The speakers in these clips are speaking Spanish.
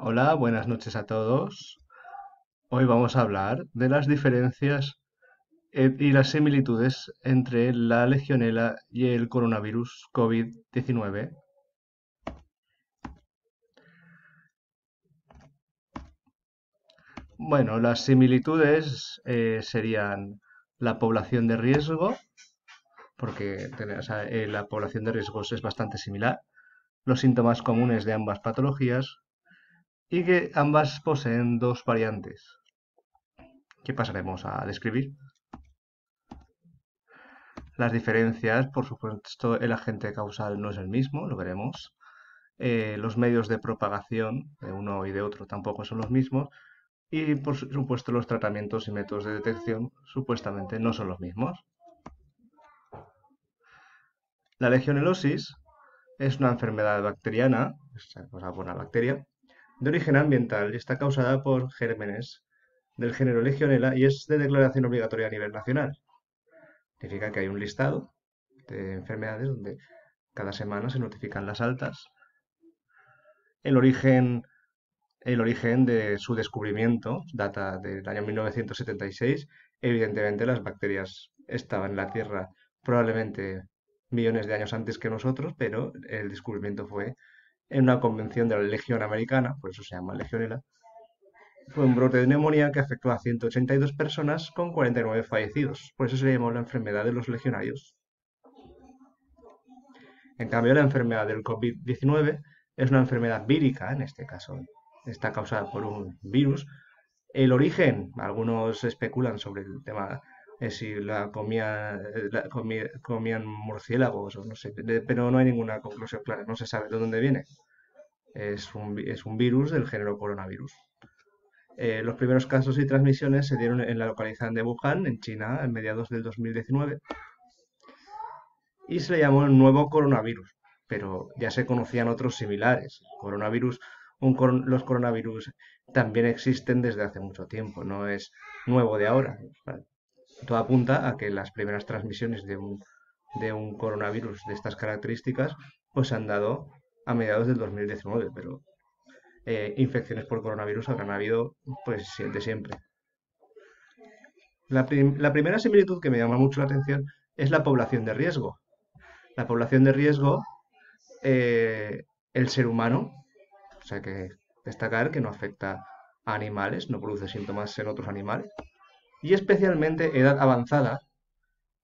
Hola, buenas noches a todos. Hoy vamos a hablar de las diferencias y las similitudes entre la legionela y el coronavirus COVID-19. Bueno, las similitudes eh, serían la población de riesgo, porque eh, la población de riesgos es bastante similar, los síntomas comunes de ambas patologías y que ambas poseen dos variantes que pasaremos a describir. Las diferencias, por supuesto, el agente causal no es el mismo, lo veremos. Eh, los medios de propagación de uno y de otro tampoco son los mismos. Y, por supuesto, los tratamientos y métodos de detección supuestamente no son los mismos. La legionelosis es una enfermedad bacteriana, es una bacteria, de origen ambiental y está causada por gérmenes del género Legionella y es de declaración obligatoria a nivel nacional. Significa que hay un listado de enfermedades donde cada semana se notifican las altas. El origen, el origen de su descubrimiento data del año 1976. Evidentemente las bacterias estaban en la Tierra probablemente millones de años antes que nosotros, pero el descubrimiento fue en una convención de la Legión Americana, por eso se llama Legionela. Fue un brote de neumonía que afectó a 182 personas con 49 fallecidos. Por eso se le llamó la enfermedad de los legionarios. En cambio, la enfermedad del COVID-19 es una enfermedad vírica, en este caso. Está causada por un virus. El origen, algunos especulan sobre el tema de si la comía, comían murciélagos o no sé, pero no hay ninguna conclusión clara, no se sabe de dónde viene. Es un, es un virus del género coronavirus. Eh, los primeros casos y transmisiones se dieron en la localidad de Wuhan, en China, en mediados del 2019, y se le llamó el nuevo coronavirus, pero ya se conocían otros similares. Coronavirus, los coronavirus también existen desde hace mucho tiempo, no es nuevo de ahora. Todo apunta a que las primeras transmisiones de un, de un coronavirus de estas características pues se han dado a mediados del 2019, pero eh, infecciones por coronavirus habrán habido pues de siempre. La, primera similitud que me llama mucho la atención es la población de riesgo. La población de riesgo, eh, el ser humano, o sea que destacar que no afecta a animales, no produce síntomas en otros animales, y especialmente edad avanzada,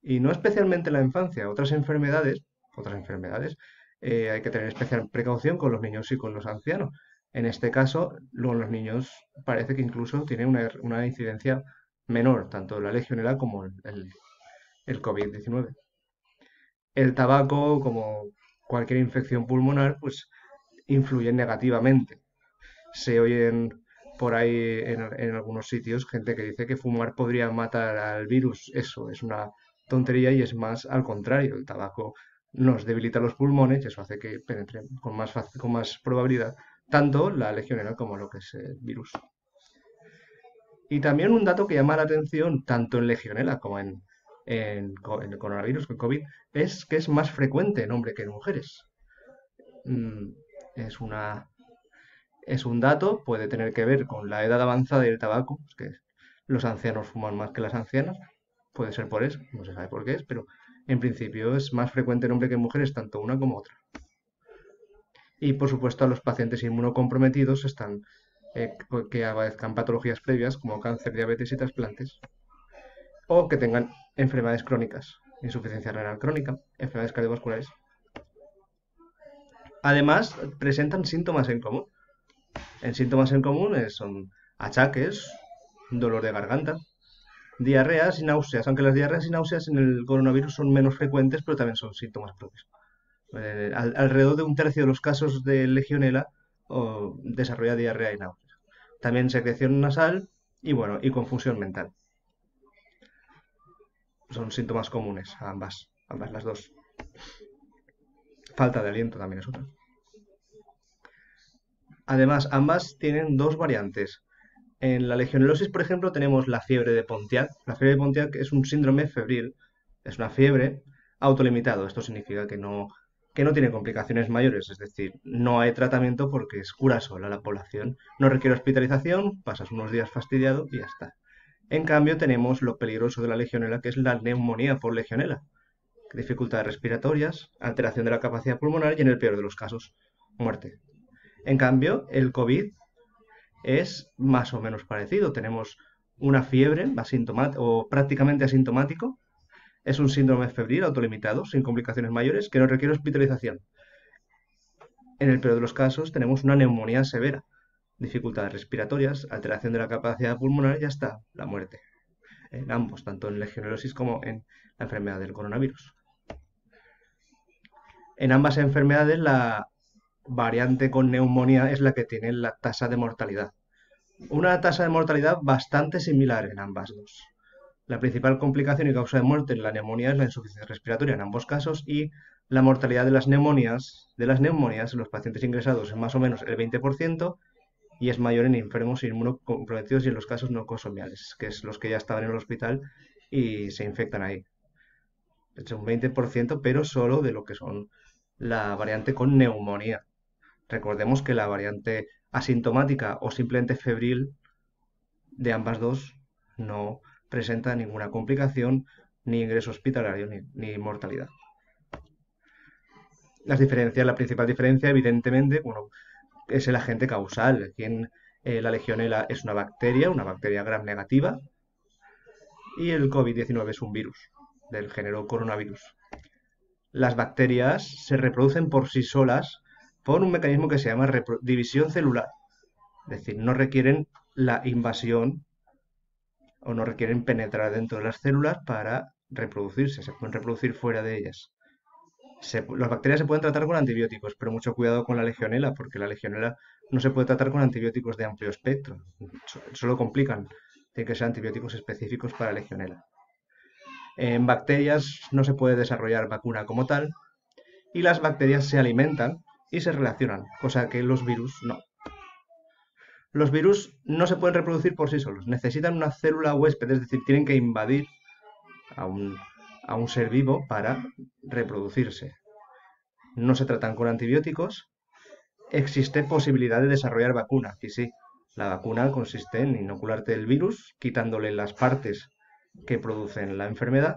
y no especialmente la infancia, otras enfermedades, otras enfermedades, eh, hay que tener especial precaución con los niños y con los ancianos. En este caso, los niños parece que incluso tienen una, incidencia menor, tanto la legionela como el, el COVID-19. El tabaco, como cualquier infección pulmonar, pues influye negativamente. Se oyen por ahí en, algunos sitios gente que dice que fumar podría matar al virus. Eso es una tontería y es más al contrario. El tabaco nos debilita los pulmones y eso hace que penetre con más, con más probabilidad tanto la legionela como lo que es el virus. Y también un dato que llama la atención tanto en legionela como en, en, el coronavirus, con COVID, es que es más frecuente en hombres que en mujeres. Mm, es, una, es un dato, puede tener que ver con la edad avanzada y el tabaco, que los ancianos fuman más que las ancianas, puede ser por eso, no se sabe por qué es, pero en principio es más frecuente en hombres que en mujeres, tanto una como otra. Y por supuesto a los pacientes inmunocomprometidos están eh, que aparezcan patologías previas como cáncer, diabetes y trasplantes, o que tengan enfermedades crónicas, insuficiencia renal crónica, enfermedades cardiovasculares. Además, presentan síntomas en común. En síntomas en común son achaques, dolor de garganta, diarreas y náuseas, aunque las diarreas y náuseas en el coronavirus son menos frecuentes, pero también son síntomas propios. Eh, alrededor de un tercio de los casos de legionela desarrolla diarrea y náuseas. También secreción nasal y bueno, y confusión mental. Son síntomas comunes a ambas, ambas las dos. Falta de aliento también es otra. Además, ambas tienen dos variantes. En la legionelosis, por ejemplo, tenemos la fiebre de Pontiac. La fiebre de Pontiac es un síndrome febril, es una fiebre autolimitado. Esto significa que no que no tiene complicaciones mayores, es decir, no hay tratamiento porque es cura sola la población. No requiere hospitalización, pasas unos días fastidiado y ya está. En cambio, tenemos lo peligroso de la legionela, que es la neumonía por legionela. Dificultades respiratorias, alteración de la capacidad pulmonar y, en el peor de los casos, muerte. En cambio, el COVID es más o menos parecido. Tenemos una fiebre o prácticamente asintomático. Es un síndrome febril autolimitado, sin complicaciones mayores, que no requiere hospitalización. En el peor de los casos, tenemos una neumonía severa, dificultades respiratorias, alteración de la capacidad pulmonar y ya está, la muerte. En ambos, tanto en legionelosis como en la enfermedad del coronavirus. En ambas enfermedades, la variante con neumonía es la que tiene la tasa de mortalidad. Una tasa de mortalidad bastante similar en ambas dos. La principal complicación y causa de muerte en la neumonía es la insuficiencia respiratoria en ambos casos y la mortalidad de las neumonías, de las neumonías en los pacientes ingresados es más o menos el 20% y es mayor en enfermos inmunocomprometidos y en los casos no consomiales, que es los que ya estaban en el hospital y se infectan ahí. Es un 20%, pero solo de lo que son la variante con neumonía. Recordemos que la variante asintomática o simplemente febril de ambas dos no presenta ninguna complicación, ni ingreso hospitalario, ni, mortalidad. Las diferencias, la principal diferencia, evidentemente, bueno, es el agente causal. Quien, eh, la legionela es una bacteria, una bacteria gram negativa, y el COVID-19 es un virus del género coronavirus. Las bacterias se reproducen por sí solas por un mecanismo que se llama división celular. Es decir, no requieren la invasión o no requieren penetrar dentro de las células para reproducirse, se pueden reproducir fuera de ellas. las bacterias se pueden tratar con antibióticos, pero mucho cuidado con la legionela, porque la legionela no se puede tratar con antibióticos de amplio espectro, solo complican, tienen que ser antibióticos específicos para la legionela. En bacterias no se puede desarrollar vacuna como tal, y las bacterias se alimentan y se relacionan, cosa que los virus no. Los virus no se pueden reproducir por sí solos, necesitan una célula huésped, es decir, tienen que invadir a un, a un ser vivo para reproducirse. No se tratan con antibióticos. Existe posibilidad de desarrollar vacuna, y sí, la vacuna consiste en inocularte el virus, quitándole las partes que producen la enfermedad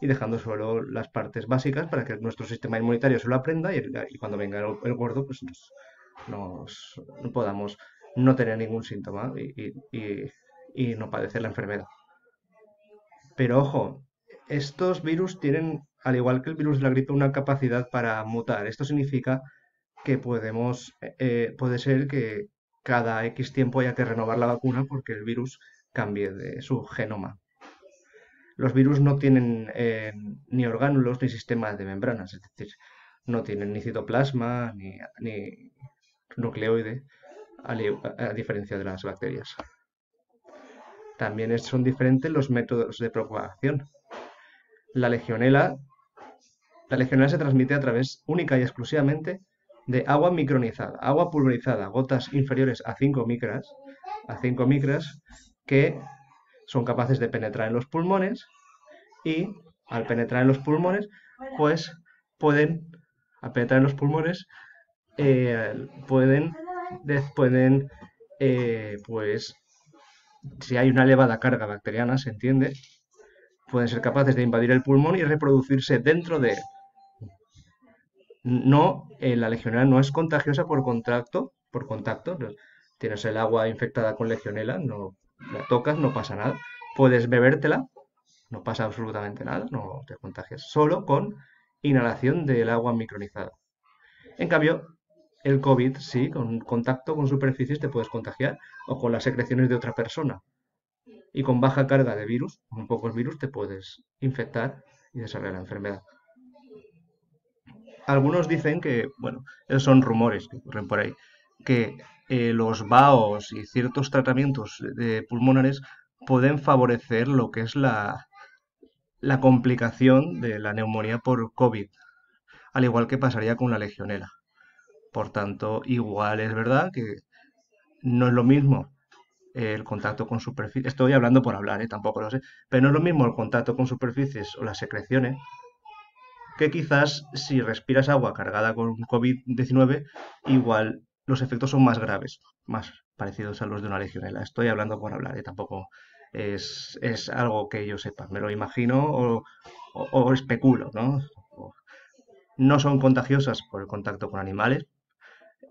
y dejando solo las partes básicas para que nuestro sistema inmunitario se lo aprenda y, cuando venga el, gordo pues nos, podamos no tener ningún síntoma y, y, no padecer la enfermedad. Pero ojo, estos virus tienen, al igual que el virus de la gripe, una capacidad para mutar. Esto significa que podemos, eh, puede ser que cada X tiempo haya que renovar la vacuna porque el virus cambie de su genoma. Los virus no tienen eh, ni orgánulos ni sistemas de membranas, es decir, no tienen ni citoplasma ni, nucleoide, a, diferencia de las bacterias. También son diferentes los métodos de propagación. La legionela, la legionela se transmite a través única y exclusivamente de agua micronizada, agua pulverizada, gotas inferiores a 5 micras, a 5 micras, que son capaces de penetrar en los pulmones y al penetrar en los pulmones, pues pueden, al penetrar en los pulmones, eh, pueden, pueden eh, pues, si hay una elevada carga bacteriana, se entiende, pueden ser capaces de invadir el pulmón y reproducirse dentro de él. No, eh, la legionela no es contagiosa por contacto, por contacto. Tienes el agua infectada con legionela, no la tocas, no pasa nada. Puedes bebértela, no pasa absolutamente nada, no te contagias, solo con inhalación del agua micronizada. En cambio, el COVID, sí, con contacto con superficies te puedes contagiar o con las secreciones de otra persona. Y con baja carga de virus, con pocos virus, te puedes infectar y desarrollar la enfermedad. Algunos dicen que, bueno, esos son rumores que ocurren por ahí, que eh, los vaos y ciertos tratamientos de pulmonares pueden favorecer lo que es la, la complicación de la neumonía por COVID, al igual que pasaría con la legionela. Por tanto, igual es verdad que no es lo mismo el contacto con superficies, estoy hablando por hablar, ¿eh? tampoco lo sé, pero no es lo mismo el contacto con superficies o las secreciones que quizás si respiras agua cargada con COVID-19, igual los efectos son más graves, más parecidos a los de una legionela. Estoy hablando por hablar, ¿eh? tampoco es, algo que yo sepa, me lo imagino o, especulo, ¿no? No son contagiosas por el contacto con animales.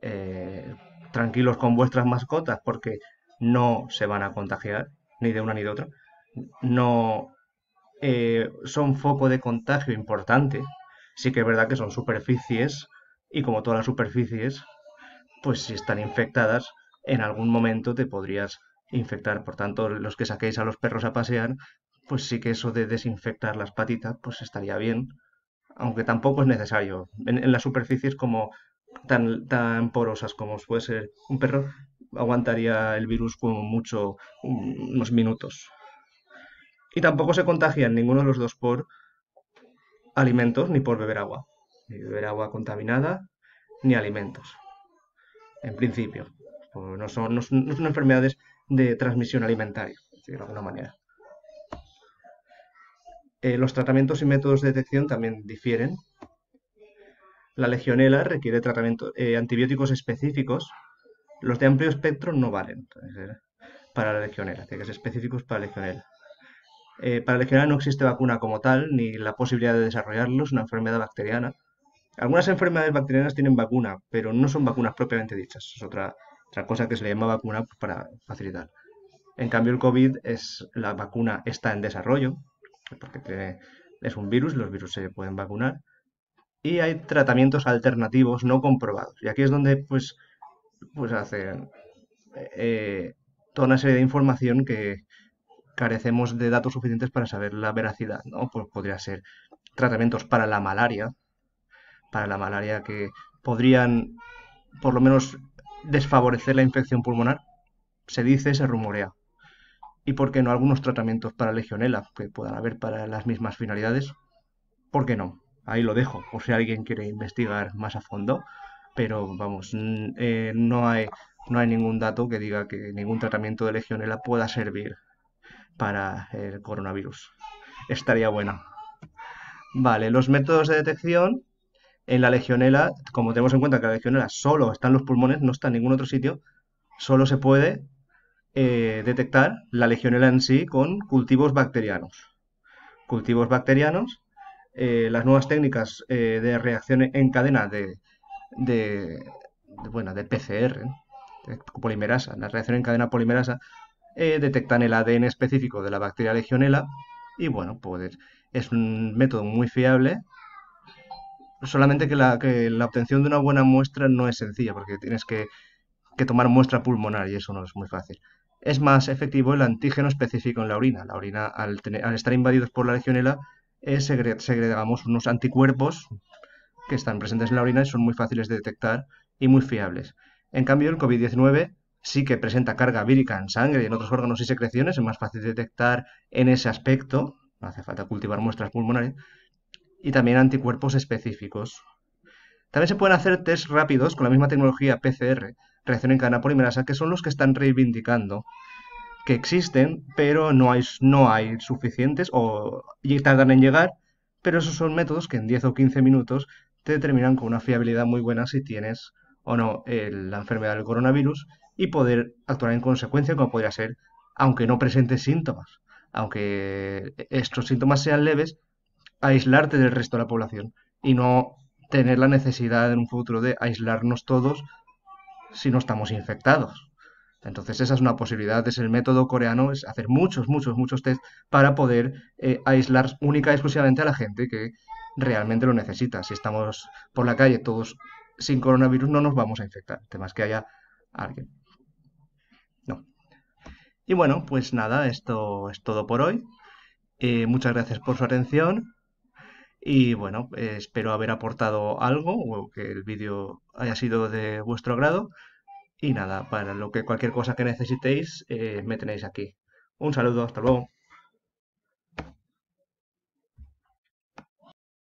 Eh, tranquilos con vuestras mascotas porque no se van a contagiar ni de una ni de otra. No eh, son foco de contagio importante. Sí que es verdad que son superficies y como todas las superficies, pues si están infectadas, en algún momento te podrías infectar. Por tanto, los que saquéis a los perros a pasear, pues sí que eso de desinfectar las patitas, pues estaría bien, aunque tampoco es necesario. En, las superficies como tan, tan porosas como puede ser un perro, aguantaría el virus como mucho unos minutos. Y tampoco se contagian ninguno de los dos por alimentos ni por beber agua. Ni beber agua contaminada ni alimentos. En principio. No son, no son, enfermedades de transmisión alimentaria, de alguna manera. Eh, los tratamientos y métodos de detección también difieren. La legionela requiere tratamiento, eh, antibióticos específicos. Los de amplio espectro no valen para la legionela, tienen que ser específicos para la legionela. Eh, para la legionela no existe vacuna como tal, ni la posibilidad de desarrollarlos, una enfermedad bacteriana. Algunas enfermedades bacterianas tienen vacuna, pero no son vacunas propiamente dichas. Es otra, otra cosa que se le llama vacuna para facilitar. En cambio, el COVID es la vacuna está en desarrollo, porque es un virus, los virus se pueden vacunar, y hay tratamientos alternativos no comprobados. Y aquí es donde pues, pues hacen eh, toda una serie de información que, carecemos de datos suficientes para saber la veracidad, ¿no? Pues podría ser tratamientos para la malaria, para la malaria que podrían, por lo menos, desfavorecer la infección pulmonar. Se dice, se rumorea. ¿Y por qué no algunos tratamientos para legionela que puedan haber para las mismas finalidades? ¿Por qué no? Ahí lo dejo, por si alguien quiere investigar más a fondo. Pero vamos, eh, no, hay, no hay ningún dato que diga que ningún tratamiento de legionela pueda servir para el coronavirus. Estaría bueno. Vale, los métodos de detección en la legionela, como tenemos en cuenta que la legionela solo está en los pulmones, no está en ningún otro sitio, solo se puede eh, detectar la legionela en sí con cultivos bacterianos. Cultivos bacterianos, eh, las nuevas técnicas eh, de reacción en cadena de, de, bueno, de PCR, de polimerasa, la reacción en cadena polimerasa, eh, detectan el ADN específico de la bacteria legionela y bueno, pues es un método muy fiable, solamente que la, que la obtención de una buena muestra no es sencilla porque tienes que, tomar muestra pulmonar y eso no es muy fácil. Es más efectivo el antígeno específico en la orina. La orina, al, al estar invadidos por la legionela, segregamos unos anticuerpos que están presentes en la orina y son muy fáciles de detectar y muy fiables. En cambio, el COVID-19 sí que presenta carga vírica en sangre y en otros órganos y secreciones, es más fácil detectar en ese aspecto, no hace falta cultivar muestras pulmonares, y también anticuerpos específicos. También se pueden hacer test rápidos con la misma tecnología PCR, reacción en cadena polimerasa, que son los que están reivindicando que existen, pero no hay, suficientes o tardan en llegar, pero esos son métodos que en 10 o 15 minutos te determinan con una fiabilidad muy buena si tienes o no la enfermedad del coronavirus y poder actuar en consecuencia como podría ser, aunque no presentes síntomas, aunque estos síntomas sean leves, aislarte del resto de la población y no tener la necesidad en un futuro de aislarnos todos si no estamos infectados. Entonces esa es una posibilidad, es el método coreano, es hacer muchos, muchos, muchos test para poder eh, aislar única y exclusivamente a la gente que realmente lo necesita. Si estamos por la calle todos sin coronavirus no nos vamos a infectar, temas que haya alguien. Y bueno, pues nada, esto es todo por hoy. Eh, muchas gracias por su atención. Y bueno, espero haber aportado algo o que el vídeo haya sido de vuestro agrado. Y nada, para lo que cualquier cosa que necesitéis, eh, me tenéis aquí. Un saludo, hasta luego.